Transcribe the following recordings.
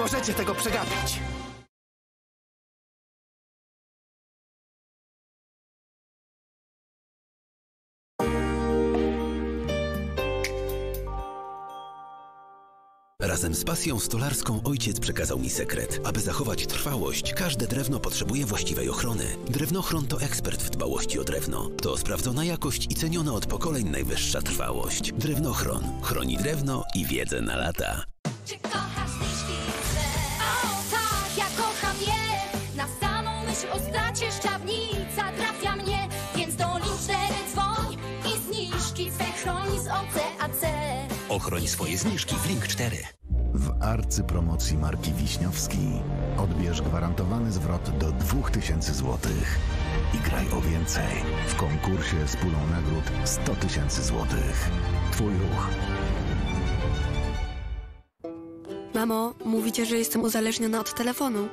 możecie tego przegapić. Razem z pasją stolarską ojciec przekazał mi sekret. Aby zachować trwałość, każde drewno potrzebuje właściwej ochrony. Drewnochron to ekspert w dbałości o drewno. To sprawdzona jakość i ceniona od pokoleń najwyższa trwałość. Drewnochron chroni drewno i wiedzę na lata. Czy Ochroń swoje zniżki w Link 4. W arcypromocji marki Wiśniowski odbierz gwarantowany zwrot do 2000 zł i graj o więcej w konkursie z pulą nagród 100 tysięcy złotych. Twój ruch. Mamo, mówicie, że jestem uzależniona od telefonu.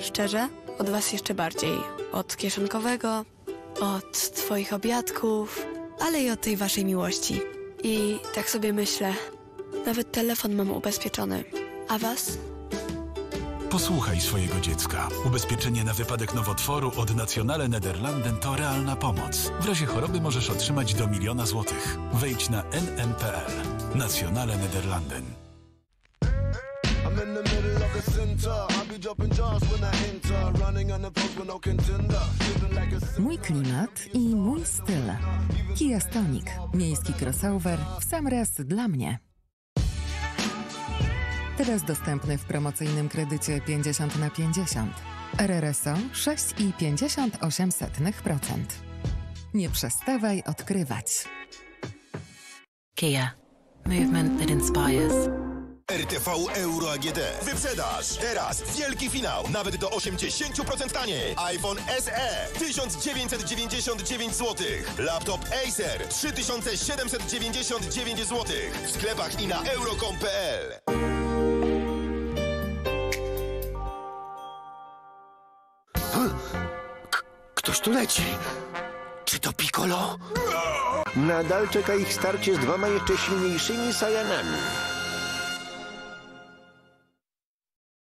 Szczerze? Od was jeszcze bardziej. Od kieszonkowego, od twoich obiadków, ale i od tej waszej miłości. I tak sobie myślę, nawet telefon mam ubezpieczony. A was? Posłuchaj swojego dziecka. Ubezpieczenie na wypadek nowotworu od Nationale Nederlanden to realna pomoc. W razie choroby możesz otrzymać do miliona złotych. Wejdź na nn.pl. Nationale Nederlanden. I'm in the middle of the center. I be dropping jaws when I enter. Running on the post with no contender. Living like a Mój klimat i mój styl. Kia Stonic. Miejski crossover w sam raz dla mnie. Teraz dostępny w promocyjnym kredycie 50 na 50. RRSO 6,58%. Nie przestawaj odkrywać. Kia. Movement that inspires. RTV Euro AGD. Wyprzedaż. Teraz wielki finał. Nawet do 80% taniej. iPhone SE 1999 zł. Laptop Acer 3799 zł. W sklepach i na euro.com.pl. Ktoś tu leci. Czy to Piccolo? Nadal czeka ich starcie z dwoma jeszcze silniejszymi Sajanami.